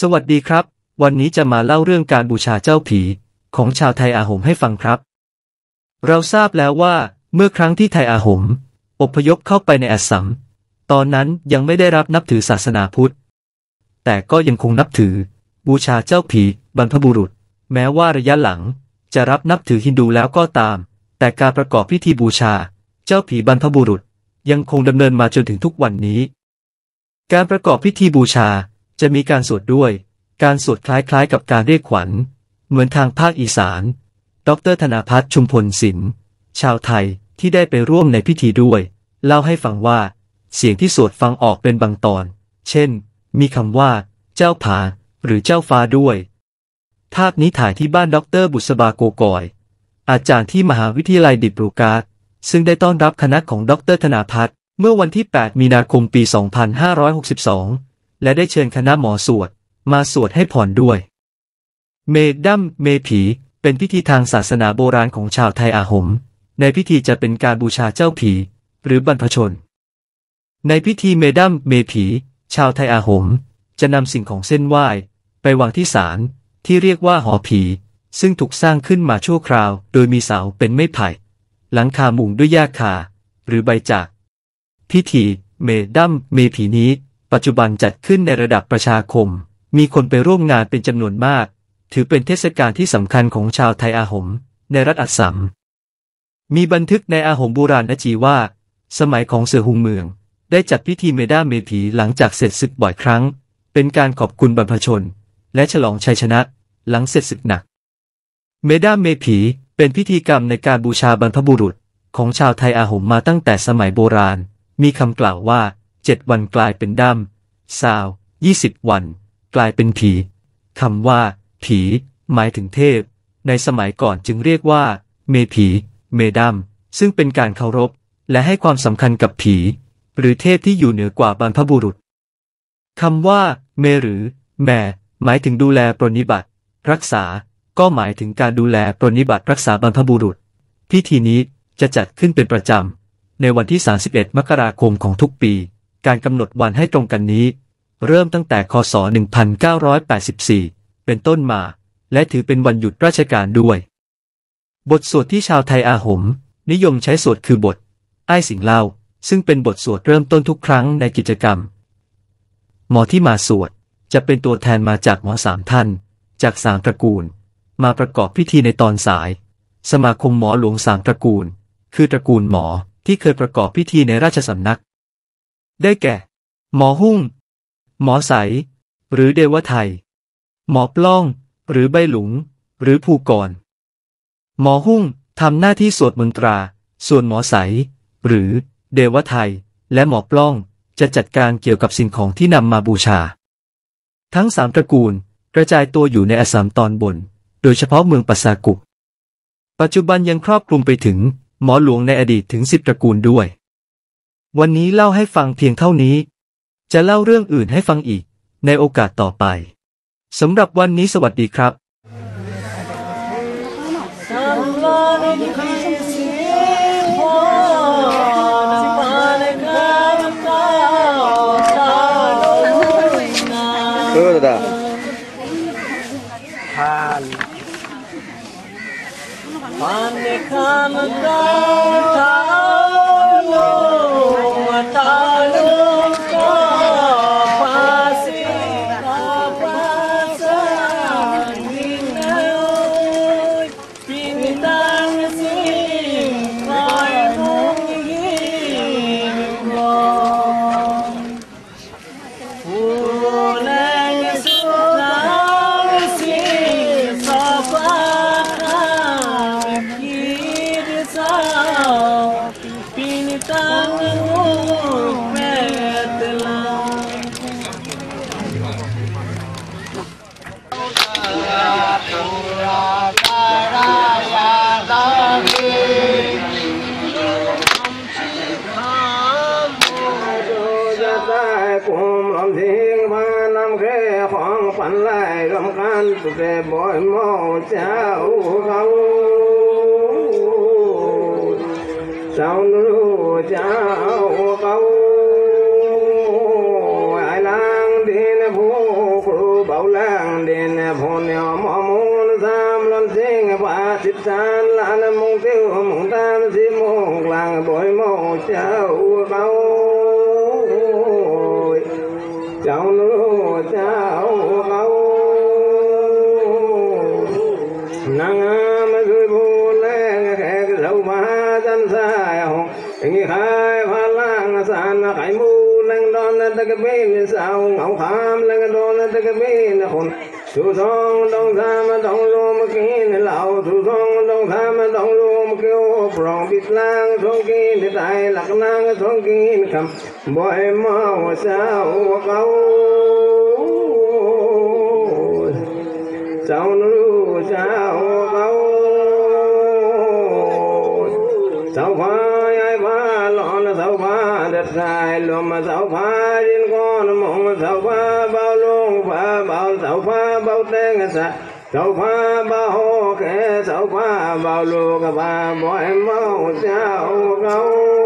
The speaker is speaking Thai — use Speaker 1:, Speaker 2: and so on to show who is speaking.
Speaker 1: สวัสดีครับ วันนี้จะมาเล่าเรื่องการบูชาเจ้าผี ของชาวไทยอาหมให้ฟังครับ เราทราบแล้วว่า เมื่อครั้งที่ไทยอาหมอพยพเข้าไปในอัสสัม ตอนนั้นยังไม่ได้รับนับถือศาสนาพุทธ แต่ก็ยังคงนับถือ บูชาเจ้าผีบรรพบุรุษ แม้ว่าระยะหลัง จะรับนับถือฮินดูแล้วก็ตาม แต่การประกอบพิธีบูชา เจ้าผีบรรพบุรุษ ยังคงดำเนินมาจนถึงทุกวันนี้ การประกอบพิธีบูชา จะมีการสวดด้วย การสวดคล้ายๆ กับการเรียกขวัญ เหมือนทางภาคอีสาน ดรธนาพัฒน์ชุมพลศิลป์ชาวไทยที่ได้ไปร่วมในพิธีด้วย เล่าให้ฟังว่า เสียงที่สวดฟังออกเป็นบางตอน เช่น มีคำว่า เจ้าผา หรือเจ้าฟ้าด้วย ภาพนี้ถ่ายที่บ้านดรบุษบาโกกอย อาจารย์ที่มหาวิทยาลัยดิบรูกาสซึ่งได้ต้อนรับคณะของดรธนาพัฒน์เมื่อวันที่ 8 มีนาคม ปี 2562 และได้เชิญคณะหมอสวด มาสวดให้ผ่อนด้วย เมดัมเมผี เป็นพิธีทางศาสนาโบราณของชาวไทยอาหม ในพิธีจะเป็นการบูชาเจ้าผี หรือบรรพชน ในพิธีเมดัมเมผี ชาวไทยอาหม จะนำสิ่งของเส้นไหว้ ไปวางที่ศาลที่เรียกว่าหอผี ซึ่งถูกสร้างขึ้นมาชั่วคราว โดยมีเสาเป็นไม้ไผ่ หลังคามุงด้วยหญ้าคา หรือใบจาก พิธีเมดัมเมผีนี้ ปัจจุบันจัดขึ้นในระดับประชาคม มีคนไปร่วมงานเป็นจำนวนมาก ถือเป็นเทศกาลที่สำคัญของชาวไทยอาหม ในรัฐอัสสัม มีบันทึกในอาหมโบราณนจีว่า สมัยของเสือหุงเมือง ได้จัดพิธีเมด้าเมผีหลังจากเสร็จศึกบ่อยครั้ง เป็นการขอบคุณบรรพชน และฉลองชัยชนะ หลังเสร็จศึกหนัก เมด้าเมผีเป็นพิธีกรรมในการบูชาบรรพบุรุษของชาวไทยอาหมมาตั้งแต่สมัยโบราณ มีคำกล่าวว่า เจ็ดวันกลายเป็นดั้มสาวยี่สิบวัน กลายเป็นผีคำว่า ผี หมายถึงเทพ ในสมัยก่อนจึงเรียกว่า เมผี เมดัมซึ่งเป็นการเคารพ และให้ความสำคัญกับผี หรือเทพที่อยู่เหนือกว่าบรรพบุรุษคำว่า เมหรือ แม่ หมายถึงดูแลปรนนิบัติ รักษา ก็หมายถึงการดูแลปรนนิบัติรักษาบรรพบุรุษ พิธีนี้จะจัดขึ้นเป็นประจำ ในวันที่ 31 มกราคมของทุกปี การกำหนดวันให้ตรงกันนี้ เริ่มตั้งแต่คศ 1984 เป็นต้นมา และถือเป็นวันหยุดราชการด้วย บทสวดที่ชาวไทยอาหม นิยมใช้สวดคือบท ไอ้สิงเล่า ซึ่งเป็นบทสวดเริ่มต้นทุกครั้งในกิจกรรม หมอที่มาสวดจะเป็นตัวแทนมาจากหมอสามท่าน จากสามตระกูล มาประกอบพิธีในตอนสาย สมาคมหมอหลวงสามตระกูล คือตระกูลหมอที่เคยประกอบพิธีในราชสำนัก ได้แก่ หมอหุ่งหมอใส หรือเดวไทย หมอปล้อง หรือใบหลุง หรือภูกรหมอหุ่งทำหน้าที่สวดมนตรา ส่วนหมอใส หรือเดวไทย และหมอปล้องจะจัดการเกี่ยวกับสิ่งของที่นำมาบูชา ทั้งสามตระกูลกระจายตัวอยู่ในอสสัมตอนบน โดยเฉพาะเมืองปัสสากุปัจจุบันยังครอบคลุมไปถึงหมอหลวงในอดีตถึงสิบตระกูลด้วย วันนี้เล่าให้ฟังเพียงเท่านี้ จะเล่าเรื่องอื่นให้ฟังอีก ในโอกาสต่อไปสำหรับวันนี้สวัสดีครับ
Speaker 2: เขาเจ้านูเจ้าเขาไอ้ลางดินผู้ครูบ bảo lang đền phồn nhỏ mỏ mông giam lon sinh ba chít chan là nam mông tiêu mông tam si mông làng bội mông cháu bao bên sao? Ngọc kham lang đón ta cái bên hồn. Su song đông tham đông lô mà kín lão. Su song đông tham đông lô mà kêu prong bít lang song kín đại lạc nang song kín cầm bội mau sao câu sáu phá ai phá lọn sáu phá đất dài lùm sáu phá riêng con mộng sáu phá bao lông phá bao sáu phá bao tên sạch sáu phá bao kẻ sáu phá bao lùa phá mọi màu sao câu